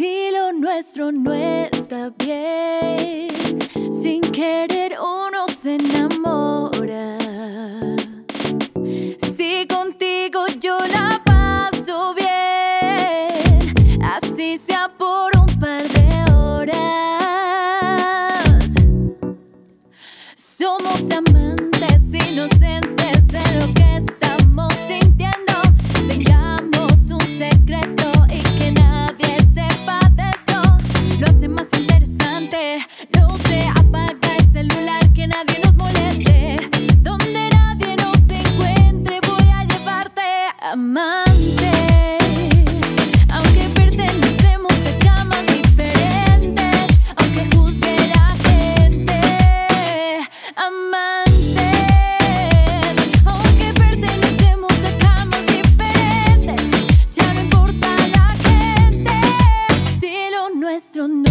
Si lo nuestro no está bien, sin querer uno se enamora. Si contigo yo la paso bien, así sea por un par de horas. Somos amigos. Amantes, aunque pertenecemos a camas diferentes, aunque juzgue la gente. Amantes, aunque pertenecemos a camas diferentes, ya no importa la gente si lo nuestro no es.